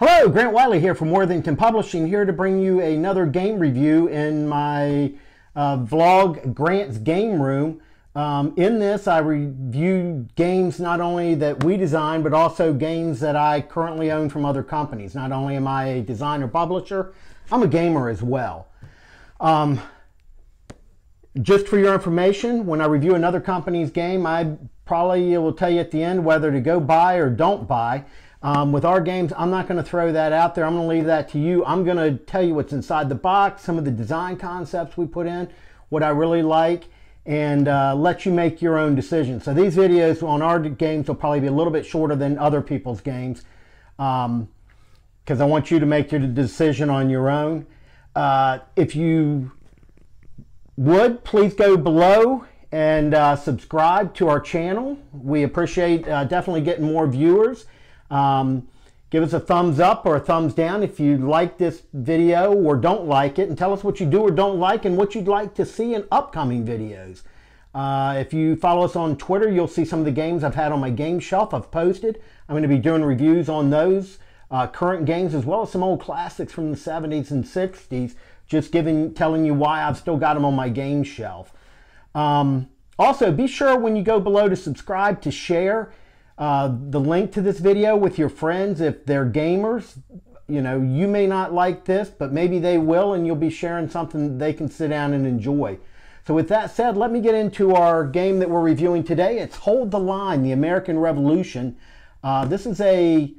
Hello, Grant Wiley here from Worthington Publishing, here to bring you another game review in my uh, vlog, Grant's Game Room. Um, in this, I review games not only that we design, but also games that I currently own from other companies. Not only am I a designer publisher, I'm a gamer as well. Um, just for your information, when I review another company's game, I probably will tell you at the end whether to go buy or don't buy. Um, with our games, I'm not going to throw that out there. I'm going to leave that to you. I'm going to tell you what's inside the box, some of the design concepts we put in, what I really like, and uh, let you make your own decision. So these videos on our games will probably be a little bit shorter than other people's games because um, I want you to make your decision on your own. Uh, if you would, please go below and uh, subscribe to our channel. We appreciate uh, definitely getting more viewers. Um, give us a thumbs up or a thumbs down if you like this video or don't like it and tell us what you do or don't like and what you'd like to see in upcoming videos. Uh, if you follow us on Twitter, you'll see some of the games I've had on my game shelf I've posted. I'm going to be doing reviews on those uh, current games as well as some old classics from the 70s and 60s, just giving, telling you why I've still got them on my game shelf. Um, also, be sure when you go below to subscribe, to share, uh, the link to this video with your friends if they're gamers. You know, you may not like this, but maybe they will, and you'll be sharing something they can sit down and enjoy. So with that said, let me get into our game that we're reviewing today. It's Hold the Line, the American Revolution. Uh, this is a,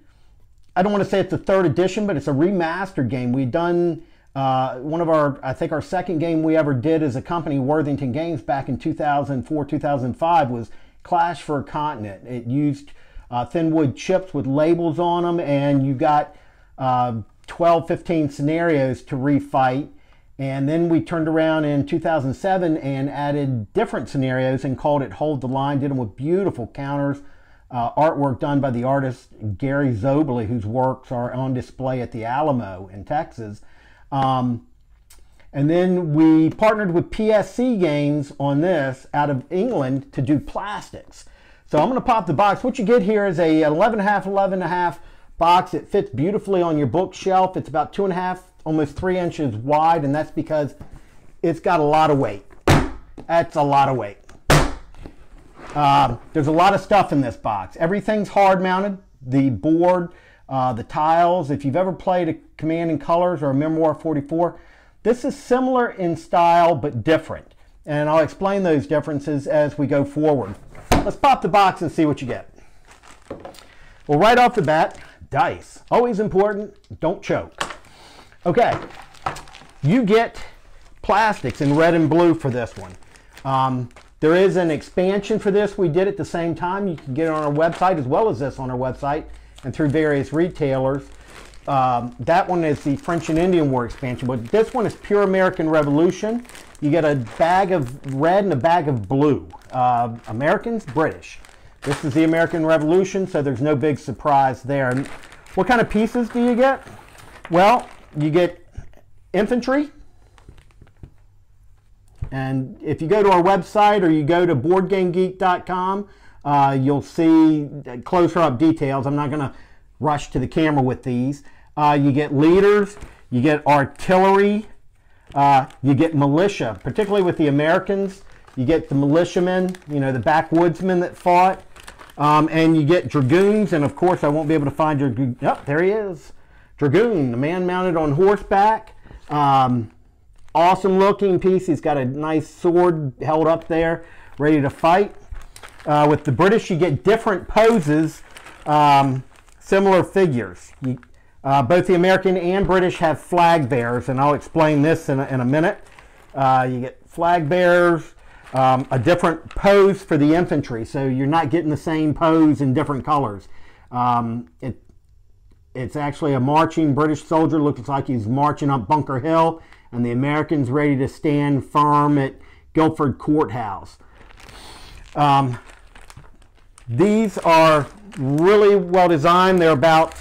I don't want to say it's a third edition, but it's a remastered game. We've done uh, one of our, I think our second game we ever did as a company, Worthington Games, back in 2004, 2005, was Clash for a Continent. It used uh, thin wood chips with labels on them, and you got uh, 12, 15 scenarios to refight. And then we turned around in 2007 and added different scenarios and called it Hold the Line. Did them with beautiful counters, uh, artwork done by the artist Gary Zaboly, whose works are on display at the Alamo in Texas. Um, and then we partnered with PSC Games on this out of England to do plastics. So I'm going to pop the box. What you get here is a 11 half, 11 half box. It fits beautifully on your bookshelf. It's about two and a half, almost three inches wide, and that's because it's got a lot of weight. That's a lot of weight. Uh, there's a lot of stuff in this box. Everything's hard mounted. The board, uh, the tiles. If you've ever played a Command and Colors or a Memoir 44, this is similar in style but different. And I'll explain those differences as we go forward. Let's pop the box and see what you get. Well, right off the bat, dice. Always important, don't choke. Okay, you get plastics in red and blue for this one. Um, there is an expansion for this we did at the same time. You can get it on our website as well as this on our website and through various retailers. Um, that one is the French and Indian War expansion, but this one is pure American Revolution. You get a bag of red and a bag of blue. Uh, Americans, British. This is the American Revolution, so there's no big surprise there. And what kind of pieces do you get? Well, you get infantry. And if you go to our website or you go to boardgamegeek.com, uh, you'll see closer up details. I'm not going to rush to the camera with these. Uh, you get leaders, you get artillery, uh, you get militia, particularly with the Americans. You get the militiamen, you know, the backwoodsmen that fought. Um, and you get dragoons, and of course I won't be able to find your, yep, there he is. Dragoon, the man mounted on horseback. Um, awesome looking piece. He's got a nice sword held up there, ready to fight. Uh, with the British, you get different poses. Um, similar figures. You, uh, both the American and British have flag bearers, and I'll explain this in a, in a minute. Uh, you get flag bearers, um, a different pose for the infantry, so you're not getting the same pose in different colors. Um, it, it's actually a marching British soldier, looks like he's marching up Bunker Hill, and the Americans ready to stand firm at Guilford Courthouse. Um, these are really well designed. They're about,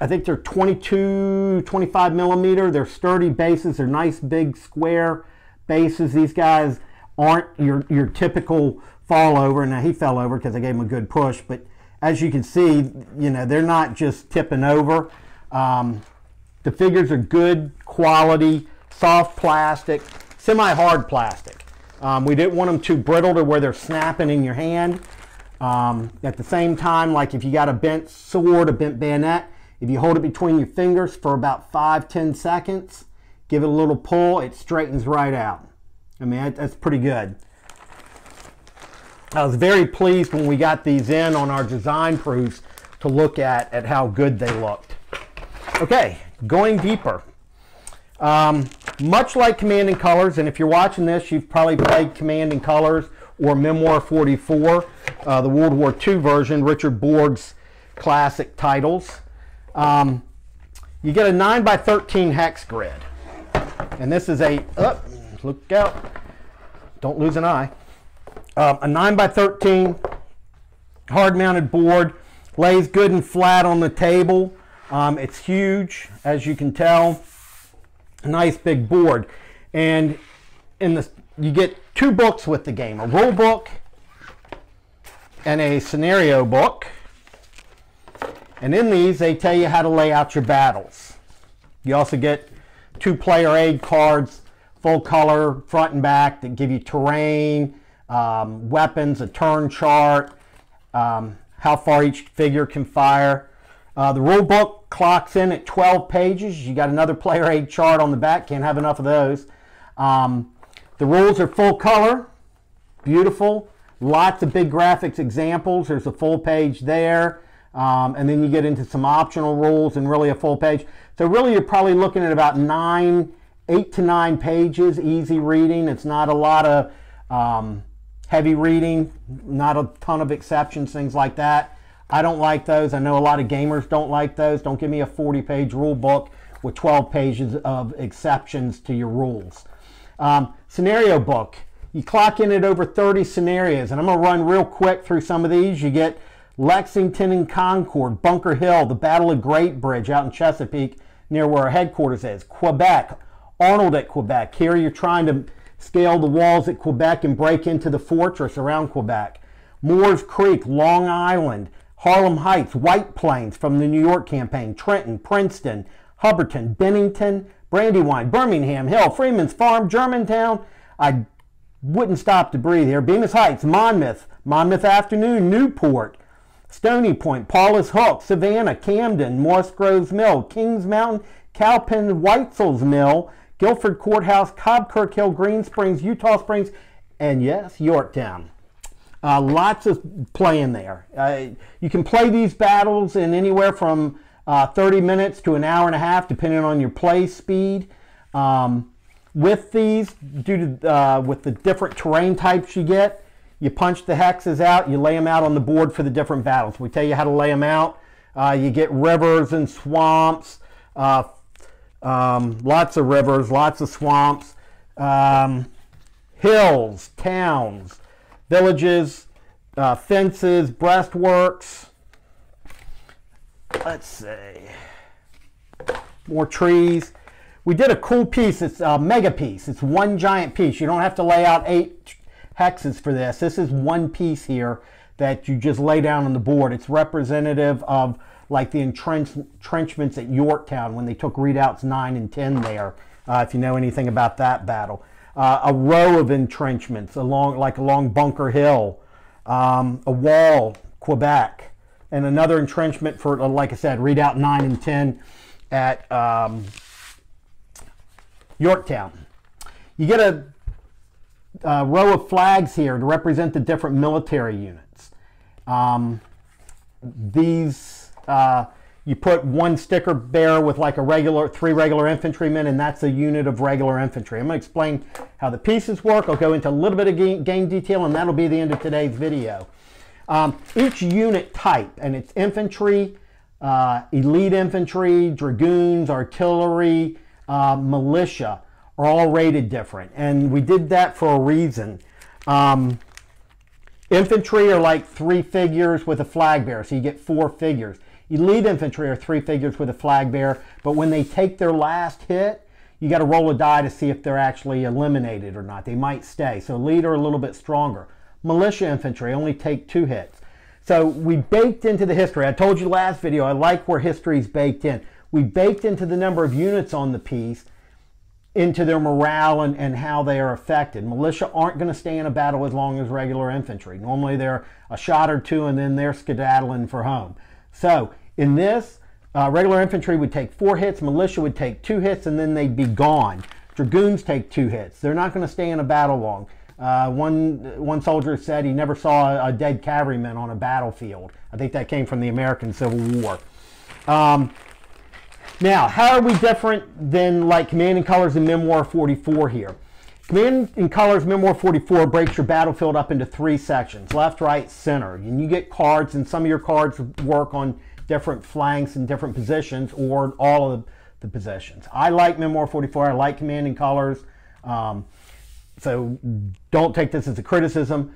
I think they're 22, 25 millimeter. They're sturdy bases. They're nice big square bases. These guys aren't your, your typical fall over. Now he fell over because I gave him a good push, but as you can see, you know, they're not just tipping over. Um, the figures are good quality, soft plastic, semi-hard plastic. Um, we didn't want them too brittle to where they're snapping in your hand. Um, at the same time, like if you got a bent sword, a bent bayonet, if you hold it between your fingers for about five, ten seconds, give it a little pull, it straightens right out. I mean, that's pretty good. I was very pleased when we got these in on our design proofs to look at, at how good they looked. Okay, going deeper. Um, much like Command and Colors, and if you're watching this, you've probably played Command and Colors or Memoir 44, uh, the World War II version, Richard Borg's classic titles. Um, you get a 9 by 13 hex grid. And this is a, oh, look out, don't lose an eye. Uh, a 9 by 13 hard mounted board, lays good and flat on the table. Um, it's huge, as you can tell. A nice big board. And in the you get two books with the game, a rule book and a scenario book. And in these, they tell you how to lay out your battles. You also get two player aid cards, full color, front and back, that give you terrain, um, weapons, a turn chart, um, how far each figure can fire. Uh, the rule book clocks in at 12 pages. You got another player aid chart on the back. Can't have enough of those. Um, the rules are full color, beautiful. Lots of big graphics examples. There's a full page there. Um, and then you get into some optional rules and really a full page. So really you're probably looking at about nine, eight to nine pages, easy reading. It's not a lot of um, heavy reading, not a ton of exceptions, things like that. I don't like those. I know a lot of gamers don't like those. Don't give me a 40 page rule book with 12 pages of exceptions to your rules. Um, scenario book. You clock in at over 30 scenarios, and I'm going to run real quick through some of these. You get Lexington and Concord, Bunker Hill, the Battle of Great Bridge out in Chesapeake near where our headquarters is, Quebec, Arnold at Quebec. Here you're trying to scale the walls at Quebec and break into the fortress around Quebec. Moores Creek, Long Island, Harlem Heights, White Plains from the New York campaign, Trenton, Princeton, Hubbardton, Bennington, Brandywine, Birmingham, Hill, Freeman's Farm, Germantown. I wouldn't stop to breathe here. Bemis Heights, Monmouth, Monmouth Afternoon, Newport, Stony Point, Paulus Hook, Savannah, Camden, Morris Groves Mill, Kings Mountain, Cowpen, Weitzel's Mill, Guilford Courthouse, Hobkirk Hill, Green Springs, Eutaw Springs, and yes, Yorktown. Uh, lots of playing there. Uh, you can play these battles in anywhere from uh, 30 minutes to an hour and a half, depending on your play speed. Um, with these, due to uh, with the different terrain types you get, you punch the hexes out, you lay them out on the board for the different battles. We tell you how to lay them out. Uh, you get rivers and swamps, uh, um, lots of rivers, lots of swamps, um, hills, towns, villages, uh, fences, breastworks. Let's see. More trees. We did a cool piece. It's a mega piece. It's one giant piece. You don't have to lay out eight hexes for this. This is one piece here that you just lay down on the board. It's representative of like the entrench entrenchments at Yorktown when they took redoubts 9 and 10 there, uh, if you know anything about that battle. Uh, a row of entrenchments along, like along Bunker Hill, um, a wall, Quebec, and another entrenchment for, like I said, redoubt 9 and 10 at um, Yorktown. You get a, a, row of flags here to represent the different military units. Um, these uh, you put one sticker bearer with like a regular, three regular infantrymen, and that's a unit of regular infantry. I'm going to explain how the pieces work. I'll go into a little bit of game, game detail, and that'll be the end of today's video. Um, each unit type, and it's infantry, uh, elite infantry, dragoons, artillery, uh, militia, are all rated different. And we did that for a reason. Um, infantry are like three figures with a flag bearer, so you get four figures. Elite infantry are three figures with a flag bearer, but when they take their last hit, you got to roll a die to see if they're actually eliminated or not. They might stay. So elite are a little bit stronger. Militia infantry only take two hits. So we baked into the history. I told you last video, I like where history is baked in. we baked into the number of units on the piece into their morale and, and how they are affected. Militia aren't going to stay in a battle as long as regular infantry. Normally they're a shot or two and then they're skedaddling for home. So in this, uh, regular infantry would take four hits, militia would take two hits, and then they'd be gone. Dragoons take two hits. They're not going to stay in a battle long. Uh, one one soldier said he never saw a, a, dead cavalryman on a battlefield. I think that came from the American Civil War. Um, now, how are we different than like Command and Colors and Memoir 44 here? Command and Colors Memoir 44 breaks your battlefield up into three sections, left, right, center. And you get cards, and some of your cards work on different flanks and different positions or all of the positions. I like Memoir 44. I like Command and Colors. Um, so don't take this as a criticism.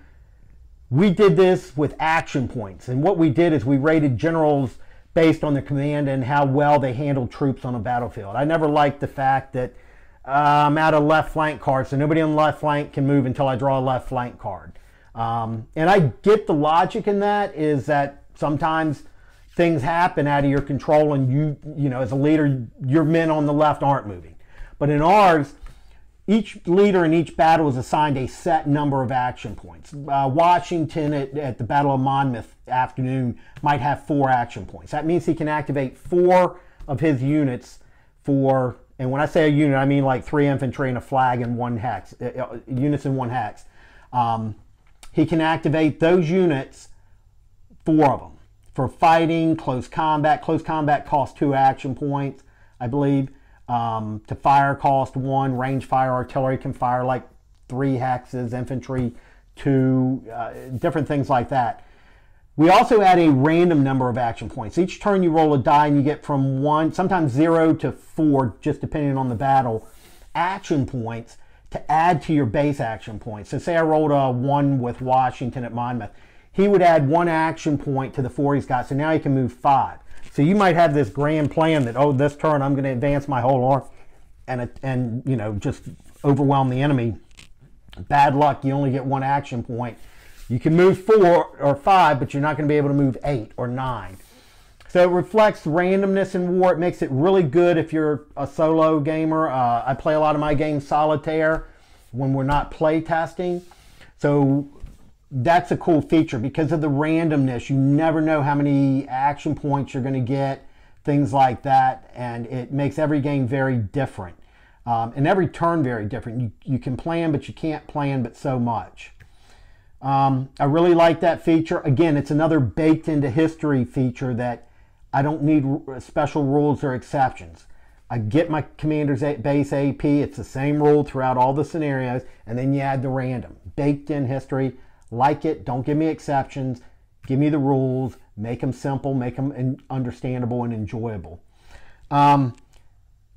We did this with action points. And what we did is we rated generals based on the command and how well they handled troops on a battlefield. I never liked the fact that uh, I'm out of left flank cards, so nobody on the left flank can move until I draw a left flank card. Um, and I get the logic in that is that sometimes things happen out of your control and you, you know, as a leader, your men on the left aren't moving. But in ours, each leader in each battle is assigned a set number of action points. Uh, Washington at, at, the Battle of Monmouth afternoon might have four action points. That means he can activate four of his units for, and when I say a unit, I mean like three infantry and a flag and one hex, uh, uh units in one hex. Um, he can activate those units, four of them, for fighting, close combat. Close combat costs two action points, I believe. Um, to fire cost one, range fire artillery can fire like three hexes, infantry two, uh, different things like that. We also add a random number of action points. Each turn you roll a die and you get from one, sometimes zero to four, just depending on the battle, action points to add to your base action points. So say I rolled a one with Washington at Monmouth. He would add one action point to the four he's got, so now he can move five. So you might have this grand plan that, oh, this turn I'm going to advance my whole army and, and, you know, just overwhelm the enemy. Bad luck, you only get one action point. You can move four or five, but you're not going to be able to move eight or nine. So it reflects randomness in war. It makes it really good if you're a solo gamer. Uh, I play a lot of my games solitaire when we're not play testing. So that's a cool feature because of the randomness. You never know how many action points you're going to get, things like that, and it makes every game very different. Um, and every turn very different. You, you can plan, but you can't plan but so much. Um, I really like that feature. Again, it's another baked into history feature that I don't need special rules or exceptions. I get my commander's base AP. It's the same rule throughout all the scenarios, and then you add the random. Baked in history. Like it. Don't give me exceptions. Give me the rules. Make them simple. Make them understandable and enjoyable. Um,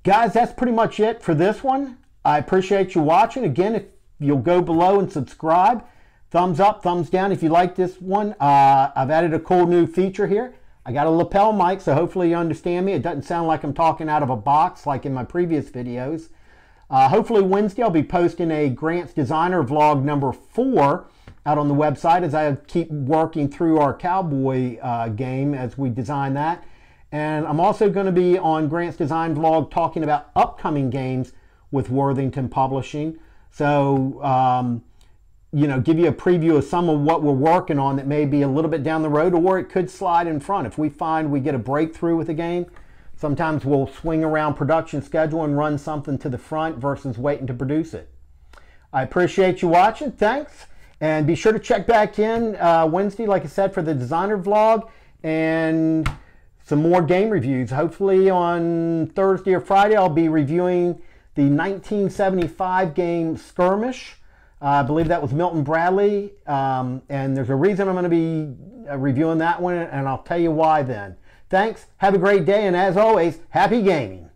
guys, that's pretty much it for this one. I appreciate you watching. Again, if you'll go below and subscribe, thumbs up, thumbs down if you like this one. Uh, I've added a cool new feature here. I got a lapel mic, so hopefully you understand me. It doesn't sound like I'm talking out of a box like in my previous videos. Uh, hopefully Wednesday I'll be posting a Grants Designer vlog number four out on the website as I keep working through our cowboy uh, game as we design that. And I'm also going to be on Grant's Design Vlog talking about upcoming games with Worthington Publishing. So, um, you know, give you a preview of some of what we're working on that may be a little bit down the road or it could slide in front. If we find we get a breakthrough with a game, sometimes we'll swing around production schedule and run something to the front versus waiting to produce it. I appreciate you watching. Thanks. And be sure to check back in uh, Wednesday, like I said, for the designer vlog and some more game reviews. Hopefully on Thursday or Friday, I'll be reviewing the 1975 game Skirmish. Uh, I believe that was Milton Bradley. Um, and there's a reason I'm going to be uh, reviewing that one, and I'll tell you why then. Thanks. Have a great day. And as always, happy gaming.